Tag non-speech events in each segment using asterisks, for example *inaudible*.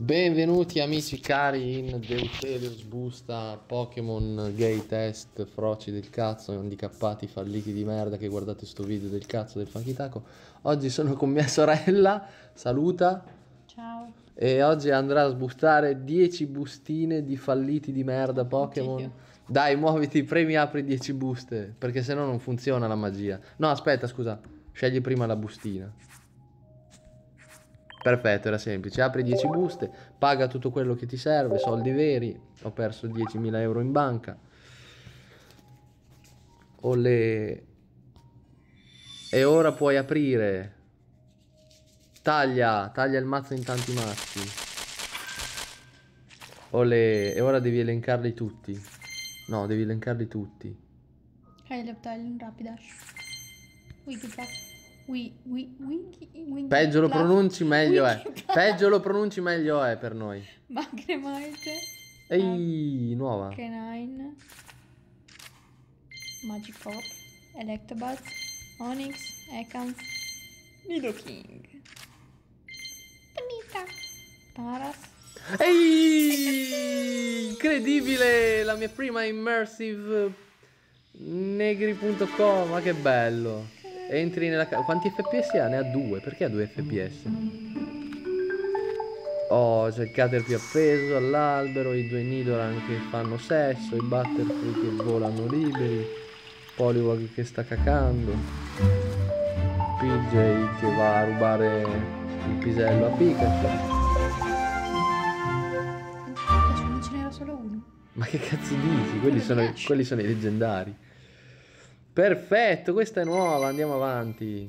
Benvenuti amici cari in Deuterius Busta, Pokémon Gay Test, froci del cazzo, handicappati, falliti di merda che guardate sto video del cazzo del Funky Taco. Oggi sono con mia *laughs* sorella, saluta, Ciao. e oggi andrà a sbustare 10 bustine di falliti di merda Pokémon. Dai, muoviti, premi apri 10 buste, perché sennò non funziona la magia. No, aspetta, scusa, scegli prima la bustina. Perfetto, era semplice. Apri 10 buste, paga tutto quello che ti serve, soldi veri. Ho perso 10.000 euro in banca. Ho le... E ora puoi aprire. Taglia, taglia il mazzo in tanti mazzi. Ho le... E ora devi elencarli tutti. No, devi elencarli tutti. Hai Reptile, Rapidash. Wigglytuff. Wi, Peggio lo pronunci meglio è. Peggio lo pronunci meglio è per noi. Magnemite. Ehi, nuova. Canine. Magikarp. Electabuzz. Onyx. Ekans. Nidoking. Panita. Paras. Ehi! Incredibile! La mia prima immersive negri.com, ma che bello. Entri nella ca- Quanti FPS ha? Ne ha due. Perché ha due FPS? Oh, c'è il Caterpie appeso all'albero, i due Nidoran che fanno sesso, i Butterfree che volano liberi, Poliwag che sta cacando, PJ che va a rubare il pisello a Pikachu. Non ce n'era solo uno. Ma che cazzo dici? Quelli sono, quelli sono i leggendari. Perfetto, questa è nuova, andiamo avanti.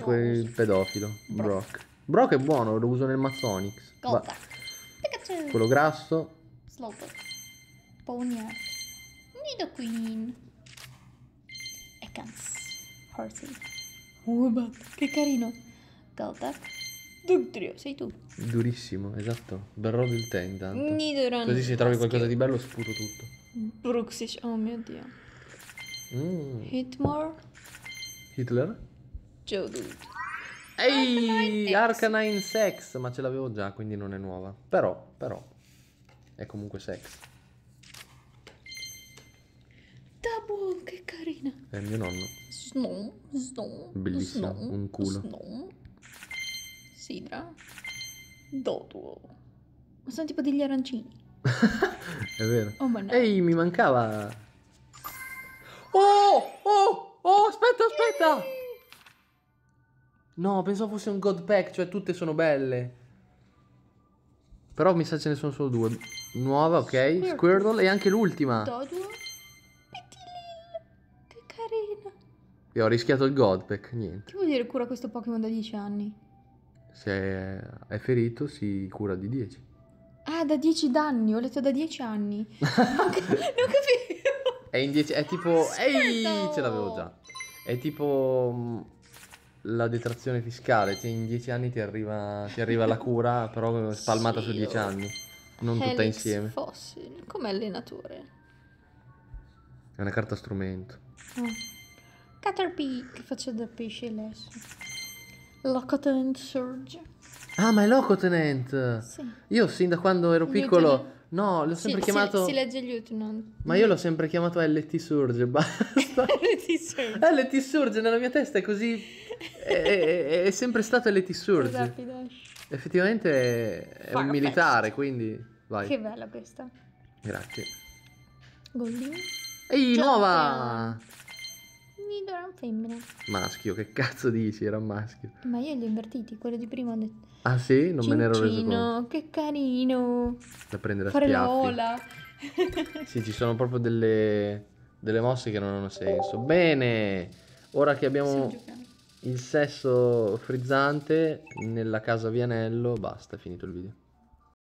Quel pedofilo, Brock. Brock è buono, lo uso nel Mazzonix. Quello grasso. Slowpoke. Ponyard. Nidoqueen. Ekans. Horsey. Woobat. Che carino. Golduck. Dugtrio, sei tu. Durissimo, esatto. Berrò del tè intanto. Nidoran. Così se trovi qualcosa di bello sputo tutto. Bruxish. Oh mio dio. Mm. Hitmore. Hitler? Geodude. Ehi. Arcanine Sex, ma ce l'avevo già, quindi non è nuova. Però, però, è comunque sex. Double, che carina. È mio nonno. Snow. Snow. Bellissimo, Snow, un culo. Snow. Sidra. Doduo. Ma sono tipo degli arancini. *laughs* È vero. Oh. Ehi, mi mancava. Oh, oh, oh, aspetta, aspetta. No, pensavo fosse un God Pack, cioè tutte sono belle. Però mi sa ce ne sono solo due. Nuova, ok. Squirtle. Squirtle e anche l'ultima. Doduo. Petilil. Che carina. E ho rischiato il God Pack, niente. Che vuol dire cura questo Pokémon da 10 anni? Se è ferito si cura di 10. Ah, da 10 danni, ho letto da 10 anni. *laughs* non, ca- non capivo. È in 10, è tipo... Ehi, ce l'avevo già. È tipo mh, la detrazione fiscale, cioè in 10 anni ti arriva, ti arriva la cura, *laughs* però spalmata su Sì, 10 oh. anni, non tutta Helix insieme. Fossil, come allenatore. È una carta strumento. Oh. Caterpie, che faccio da pesce adesso. Locoten Surge. Ah, ma è Locotenent! Sì. Io sin da quando ero piccolo... No, l'ho sempre Si- chiamato... Si, si legge Lieutenant. Ma io l'ho sempre chiamato LT Surge, basta. *laughs* Ti Surge. LT Surge nella mia testa è così... È, è- è sempre stato LT Surge. Rapidash. Effettivamente è un Farfetch'd. militare, quindi vai. Che bella questa. Grazie. Goldin. Ehi, Ciao, nuova! Nidoran femmina. Maschio, che cazzo dici? Era un maschio. Ma io li ho invertiti, quello di prima ho detto. Ah sì? Non me ne ero reso conto. Cincino, che carino. Da prendere a Fare la schiaffi. *laughs* Sì, ci sono proprio delle, delle mosse che non hanno senso. Bene, ora che abbiamo il sesso frizzante nella casa Vianello, basta, è finito il video.